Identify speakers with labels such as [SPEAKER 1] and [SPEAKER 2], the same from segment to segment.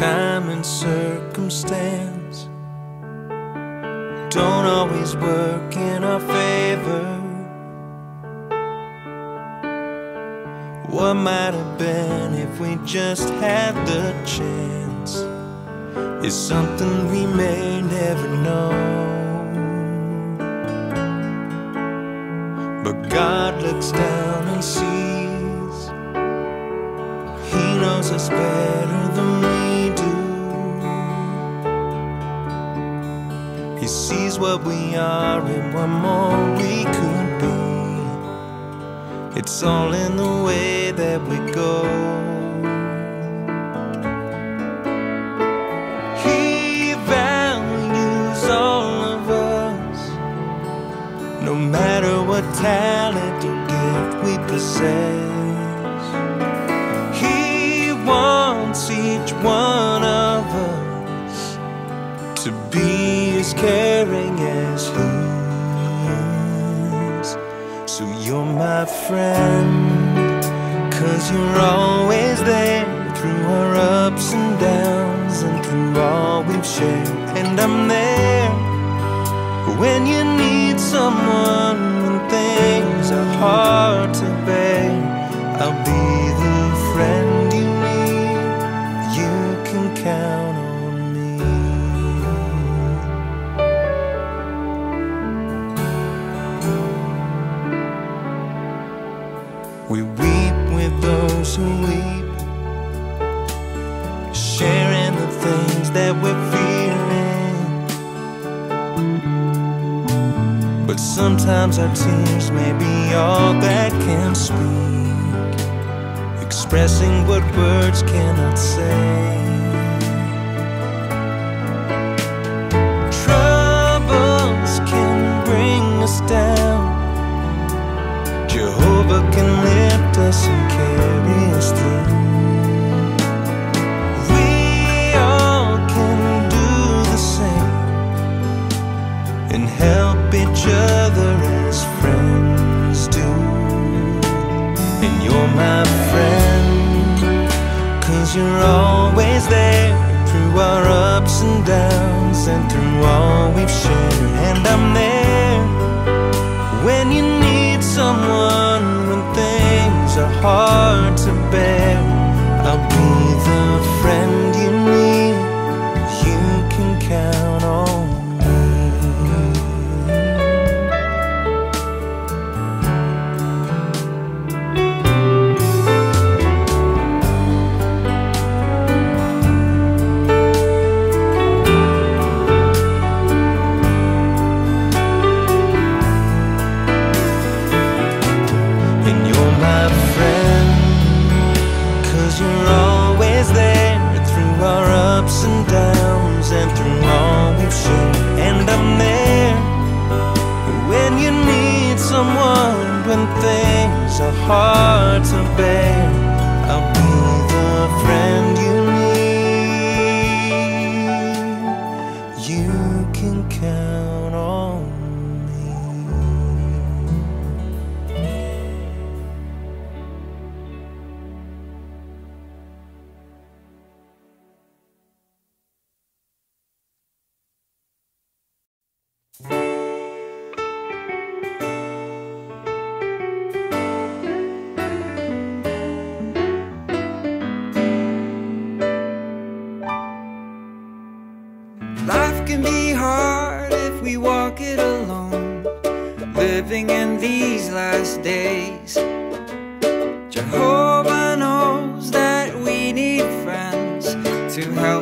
[SPEAKER 1] time and circumstance don't always work in our favor. What might have been if we just had the chance is something we may never know. But God looks down and sees, He knows us better than we sees what we are and what more we could be. It's all in the way that we go. He values all of us, no matter what talent or gift we possess. He wants each one of us to be as caring as He is. So you're my friend, cause you're always there through our ups and downs and through all we've shared. And I'm there when you need someone when things are hard that we're feeling. But sometimes our tears may be all that can speak, expressing what words cannot say. Troubles can bring us down. Jehovah can lift us and carry us through. And downs and through all we've shared. And I'm there when you need someone, when things are hard to bear, I'll be the friend are hard to bear. I'll be
[SPEAKER 2] living in these last days. Jehovah knows that we need friends to help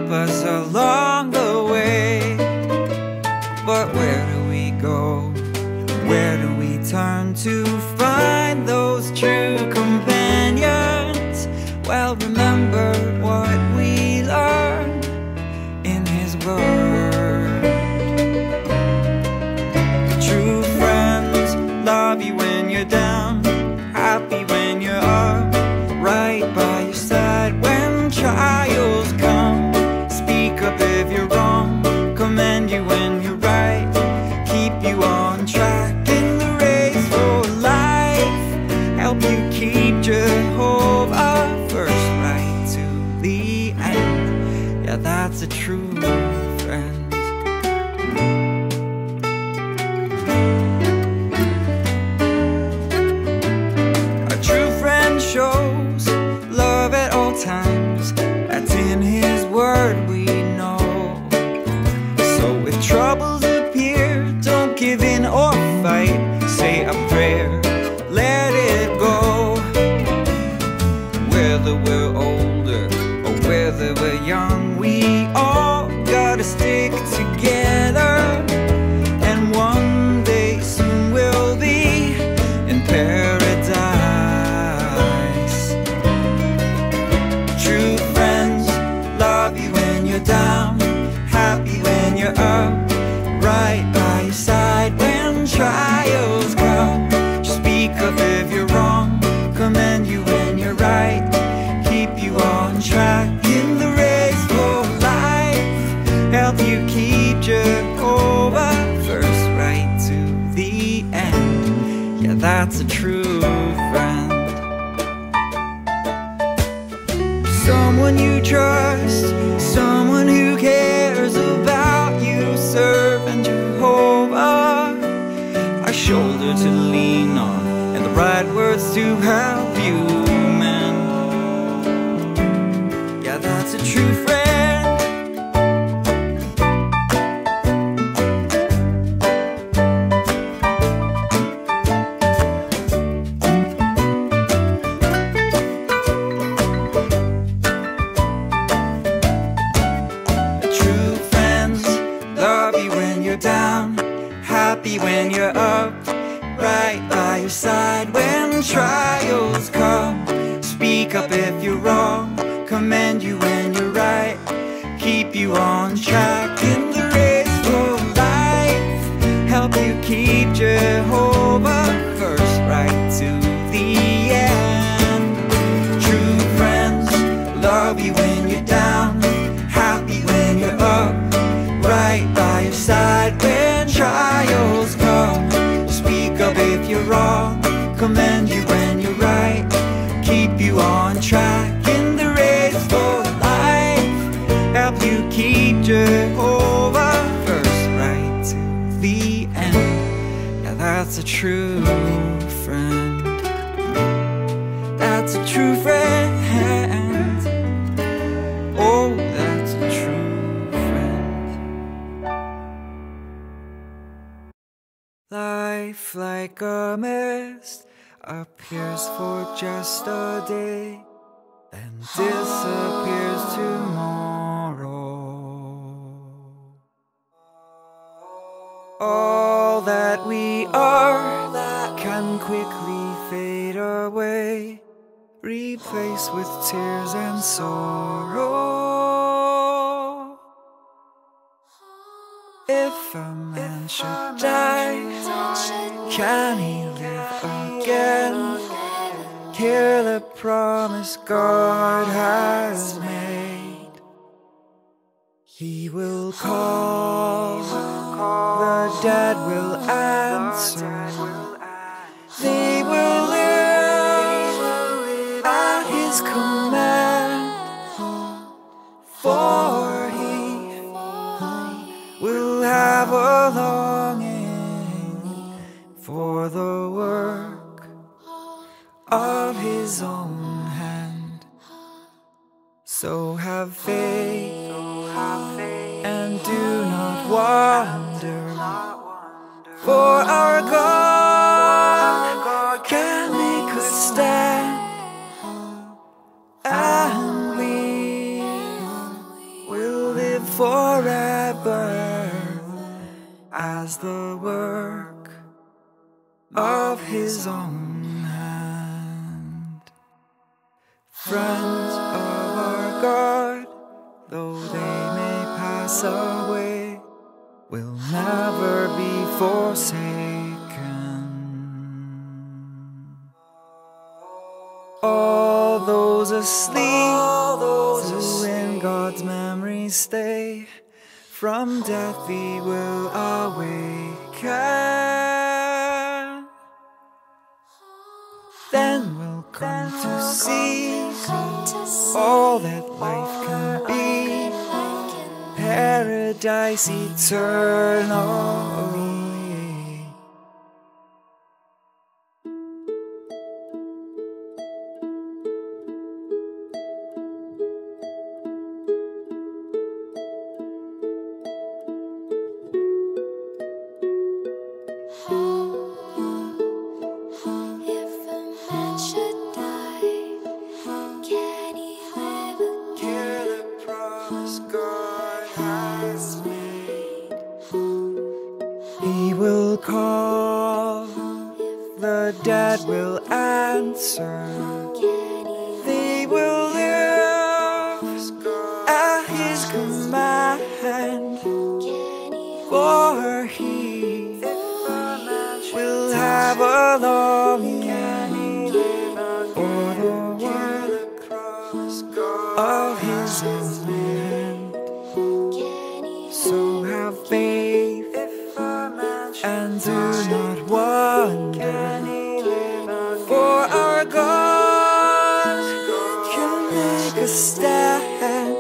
[SPEAKER 2] lean on, and the right words to help you mend. Yeah, that's a true friend. True friends love you when you're down, happy when you're up, right by your side when trials come. Speak up if you're wrong, commend you when you're right, keep you on track Jehovah first right to the end. Yeah, that's a true friend. That's a true friend. Oh, that's a true friend. Life like a mist appears for just a day, then disappears tomorrow. All that we are can quickly fade away, replaced with tears and sorrow. If a man should die, can he live again? Hear the promise God has made. He will call, dead will answer. They will live at his command. For he will have a longing for the work of his own hand. So have faith and do not wonder, for our God can make us stand, and we will live forever as the work of his own hand. Friends of our God, though they may pass away, will never be forsaken. All those asleep, All those asleep. who in God's memory stay, from death we will awaken. Then we'll come to see all that life can paradise eternal. They will live at his command, for he will have a stand,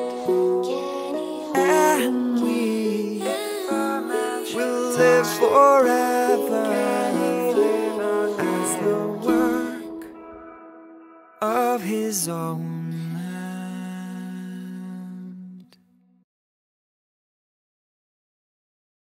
[SPEAKER 2] and we will live forever. As the work of His own